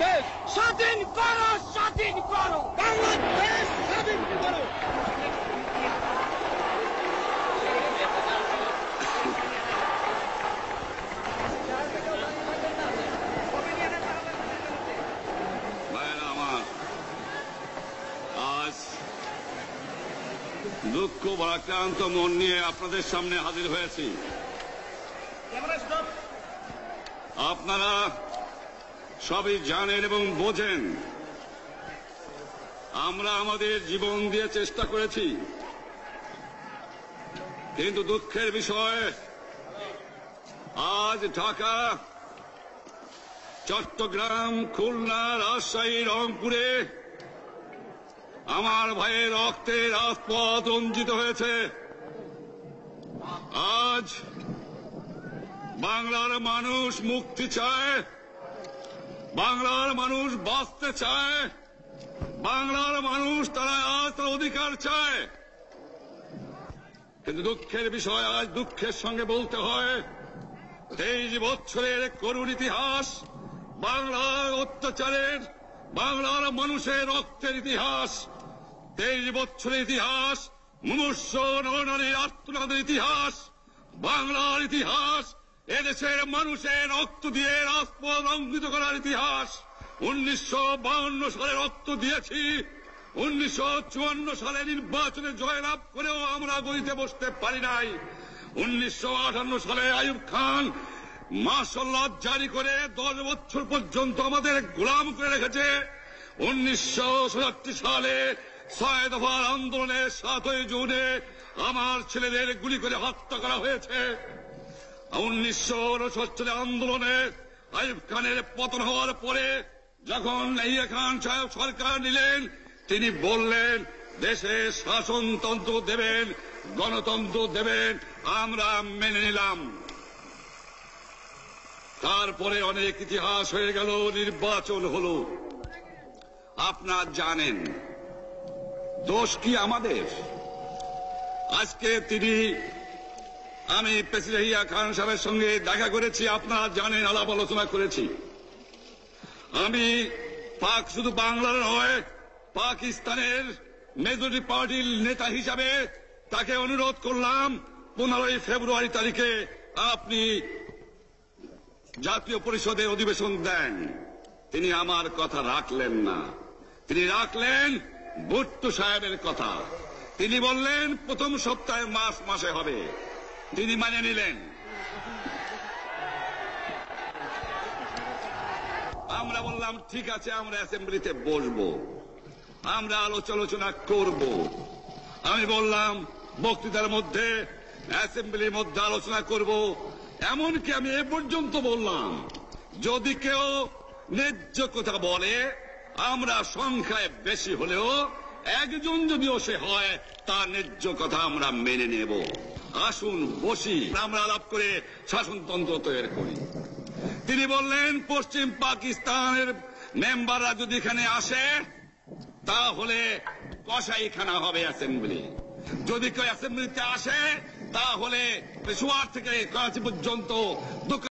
বাংলাদেশ স্বাধীন করো স্বাধীন করো। বাংলাদেশ স্বাধীন করো। দুঃখ ভারাক্রান্ত মন নিয়ে আপনাদের সামনে হাজির হয়েছি। আপনারা সবই জানেন এবং বোঝেন। আমরা আমাদের জীবন দিয়ে চেষ্টা করেছি। কিন্তু দুঃখের বিষয়, আজ ঢাকা, চট্টগ্রাম, খুলনা, রাজশাহী, রংপুরে আমার ভাইয়ের রক্তে রাজপথ রঞ্জিত হয়েছে। আজ বাংলার মানুষ মুক্তি চায়। বাংলার মানুষ বাঁচতে চায়। বাংলার মানুষ তারা আজ তার অধিকার চায়। কিন্তু দুঃখের বিষয় আজ দুঃখের সঙ্গে বলতে হয়, তেইশ বছরের করুণ ইতিহাস, বাংলার অত্যাচারের, বাংলার মানুষের রক্তের ইতিহাস, তেইশ বছরের ইতিহাস মুমূর্ষ নরনারীর আত্মনাদের ইতিহাস, বাংলার ইতিহাস এদেশের মানুষের রক্ত দিয়ে রাজপথ অঙ্কিত করার ইতিহাস উনিশশো সালে রক্ত দিয়েছি। উনিশশো চুয়ান্ন সালে নির্বাচনে জয়লাভ করেও আমরা গদিতে বসতে পারি নাই। উনিশশো আটান্ন সালে আয়ুব খান মার্শাল্লাহ জারি করে দশ বছর পর্যন্ত আমাদের গোলাম করে রেখেছে। উনিশশো সাতাত্তর সালে ছয় দফার আন্দোলনে সাতই জুনে আমার ছেলেদের গুলি করে হত্যা করা হয়েছে। উনিশশো উনসত্তরের আন্দোলনে আইব খানের পতন হওয়ার পরে যখন ইয়া খান সাহেব সরকার নিলেন, তিনি বললেন, দেশে শাসনতন্ত্র দেবেন, গণতন্ত্র দেবেন, আমরা মেনে নিলাম। তারপরে অনেক ইতিহাস হয়ে গেল, নির্বাচন হলো। আপনার জানেন, দোষ কি আমাদের? আজকে তিনি আমি প্রেসিডেন্ট খান সাহেবের সঙ্গে দেখা করেছি, আপনারা জানেন, আলাপ আলোচনা করেছি। আমি পাক শুধু বাংলার নয়, পাকিস্তানের মেজরিটি পার্টির নেতা হিসাবে তাকে অনুরোধ করলাম, পনেরোই ফেব্রুয়ারি তারিখে আপনি জাতীয় পরিষদে অধিবেশন দেন। তিনি আমার কথা রাখলেন না। তিনি রাখলেন ভুট্টু সাহেবের কথা। তিনি বললেন, প্রথম সপ্তাহে মাস মাসে হবে। তিনি মানে নিলেন। আমরা বললাম, ঠিক আছে, আমরা অ্যাসেম্বলিতে বসবো। আমরা আলোচনা করব। আমি বললাম, বক্তৃতার মধ্যে অ্যাসেম্বলির মধ্যে আলোচনা করব। এমনকি আমি এ পর্যন্ত বললাম, যদি কেউ ন্যায্য কথা বলে, আমরা সংখ্যায় বেশি হলেও একজন যদিও সে হয়, তার ন্যায্য কথা আমরা মেনে নেব। আসুন, বসি। আমরা আলাপ করে শাসনতন্ত্র তৈরি করি। তিনি বললেন, পশ্চিম পাকিস্তানের মেম্বাররা যদি এখানে আসে, তাহলে কসাইখানা হবে অ্যাসেম্বলি। যদি কেউ অ্যাসেম্বলিতে আসে, তাহলে পেশোয়ার থেকে করাচি পর্যন্ত